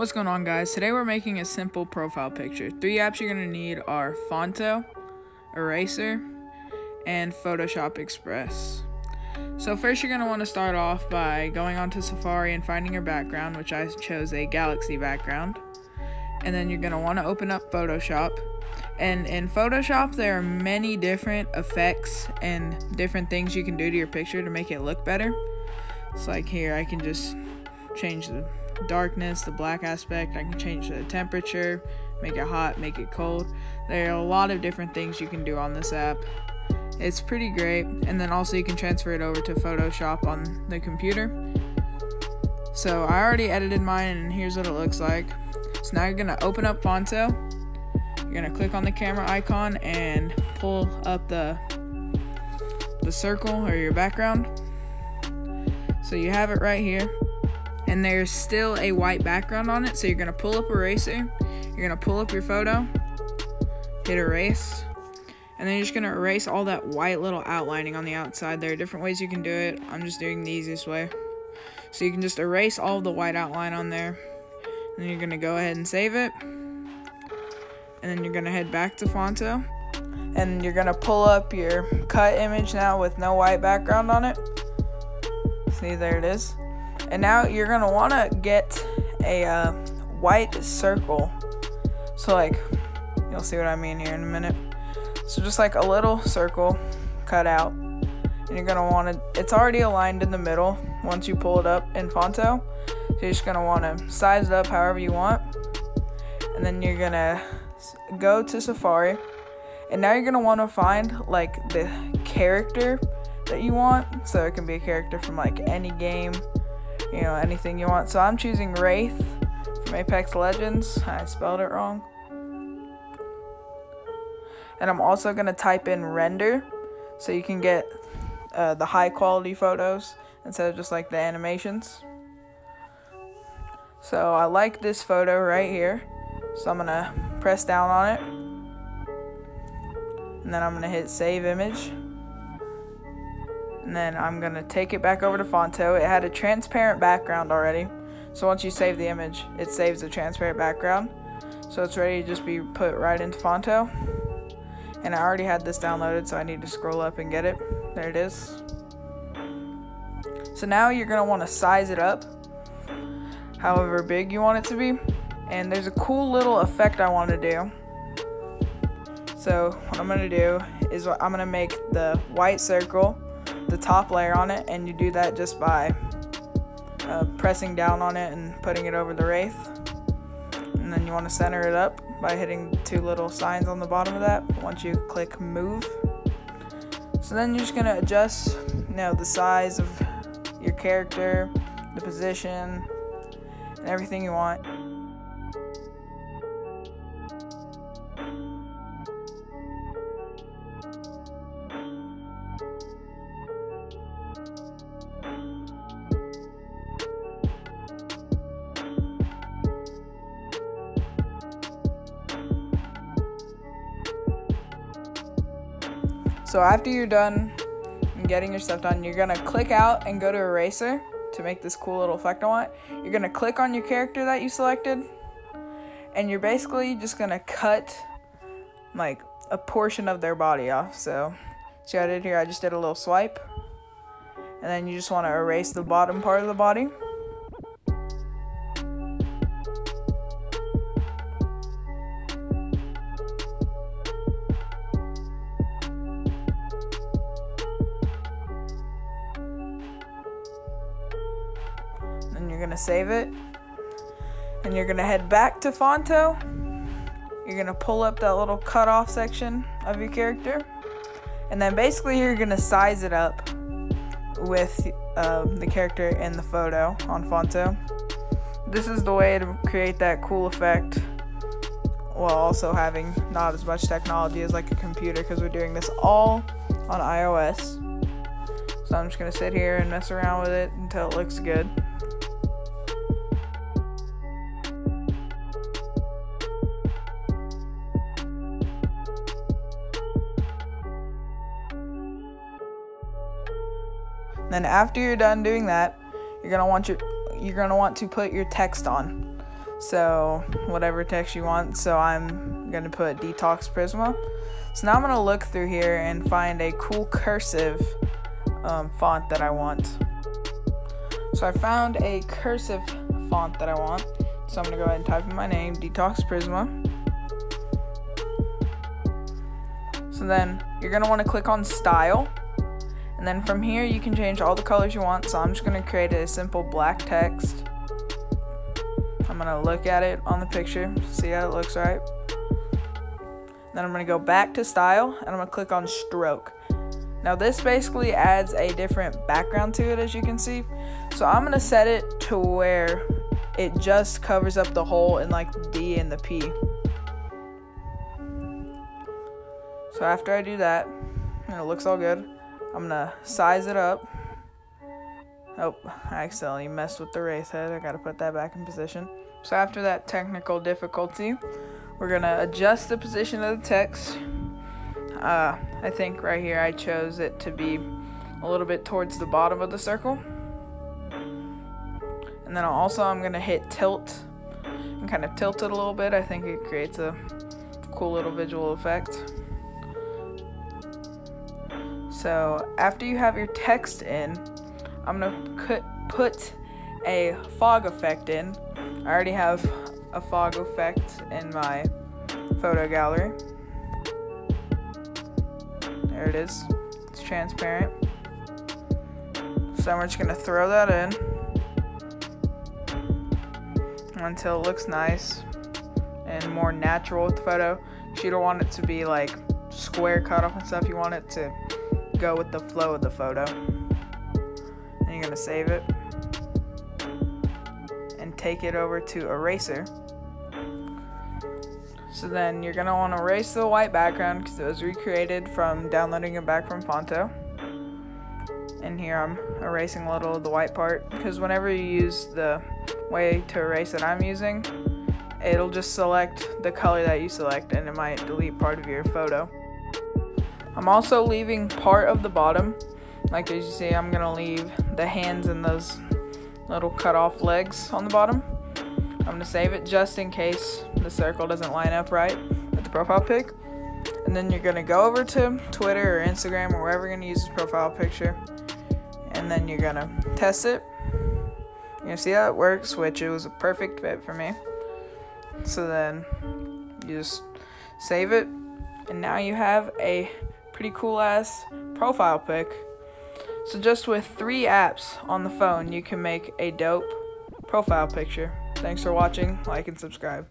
What's going on guys? Today we're making a simple profile picture. Three apps you're going to need are Phonto, Eraser, and Photoshop Express. So first you're going to want to start off by going onto Safari and finding your background, which I chose a galaxy background. And then you're going to want to open up Photoshop. And in Photoshop there are many different effects and different things you can do to your picture to make it look better. It's like here I can just change the darkness, the black aspect. I can change the temperature, make it hot, make it cold. There are a lot of different things you can do on this app. It's pretty great, and then also you can transfer it over to Photoshop on the computer. So I already edited mine, and here's what it looks like. So now you're gonna open up Phonto. You're gonna click on the camera icon and pull up the the circle or your background. So you have it right here and there's still a white background on it. So you're gonna pull up eraser, you're gonna pull up your photo, hit erase, and then you're just gonna erase all that white little outlining on the outside. There are different ways you can do it. I'm just doing the easiest way. So you can just erase all the white outline on there. And then you're gonna go ahead and save it. And then you're gonna head back to Phonto. And you're gonna pull up your cut image now with no white background on it. See, there it is. And now you're gonna wanna get a uh, white circle. So like, you'll see what I mean here in a minute. So just like a little circle cut out. And you're gonna wanna, it's already aligned in the middle once you pull it up in Phonto. So you're just gonna wanna size it up however you want. And then you're gonna go to Safari. And now you're gonna wanna find like the character that you want. So it can be a character from like any game you know, anything you want. So I'm choosing Wraith from Apex Legends. I spelled it wrong. And I'm also going to type in render so you can get uh, the high quality photos instead of just like the animations. So I like this photo right here. So I'm going to press down on it. And then I'm going to hit save image and then I'm gonna take it back over to Phonto. It had a transparent background already, so once you save the image, it saves the transparent background. So it's ready to just be put right into Phonto. And I already had this downloaded, so I need to scroll up and get it. There it is. So now you're gonna wanna size it up, however big you want it to be. And there's a cool little effect I want to do. So what I'm gonna do is I'm gonna make the white circle the top layer on it and you do that just by uh, pressing down on it and putting it over the wraith. And then you want to center it up by hitting two little signs on the bottom of that once you click move. So then you're just going to adjust you know the size of your character the position and everything you want So after you're done getting your stuff done, you're gonna click out and go to eraser to make this cool little effect I want. You're gonna click on your character that you selected, and you're basically just gonna cut like a portion of their body off. So, see what I did here? I just did a little swipe, and then you just want to erase the bottom part of the body. Save it. And you're gonna head back to Phonto. You're gonna pull up that little cutoff section of your character. And then basically you're gonna size it up with um, the character in the photo on Phonto. This is the way to create that cool effect while also having not as much technology as like a computer because we're doing this all on iOS. So I'm just gonna sit here and mess around with it until it looks good. Then after you're done doing that, you're gonna want your you're gonna want to put your text on. So whatever text you want. So I'm gonna put detox Prizma. So now I'm gonna look through here and find a cool cursive um, font that I want. So I found a cursive font that I want. So I'm gonna go ahead and type in my name, Detox Prizma. So then you're gonna wanna click on style. And then from here you can change all the colors you want. So I'm just gonna create a simple black text. I'm gonna look at it on the picture, see how it looks right. Then I'm gonna go back to style and I'm gonna click on stroke. Now this basically adds a different background to it as you can see. So I'm gonna set it to where it just covers up the hole in like the D and the P. So after I do that, and it looks all good, I'm gonna size it up. Oh, I accidentally messed with the race head. I gotta put that back in position. So after that technical difficulty, we're gonna adjust the position of the text. Uh, I think right here I chose it to be a little bit towards the bottom of the circle. And then also I'm to hit tilt and kind of tilt it a little bit. I think it creates a cool little visual effect. So after you have your text in, I'm to put a fog effect in. I already have a fog effect in my photo gallery. There it is. It's transparent. So we're just going to throw that in until it looks nice and more natural with the photo. You don't want it to be like square cut off and stuff. You want it to go with the flow of the photo. And you're gonna save it and take it over to eraser. So then you're gonna want to erase the white background because it was recreated from downloading it back from Phonto. And here I'm erasing a little of the white part because whenever you use the way to erase that I'm using, it'll just select the color that you select and it might delete part of your photo. I'm also leaving part of the bottom. Like as you see, I'm gonna leave the hands and those little cut off legs on the bottom. I'm gonna save it just in case the circle doesn't line up right with the profile pic. And then you're gonna go over to Twitter or Instagram or wherever you're gonna use this profile picture. And then you're gonna test it you see how it works, which it was a perfect fit for me. So then you just save it, and now you have a pretty cool ass profile pic. So just with three apps on the phone, you can make a dope profile picture. Thanks for watching, like and subscribe.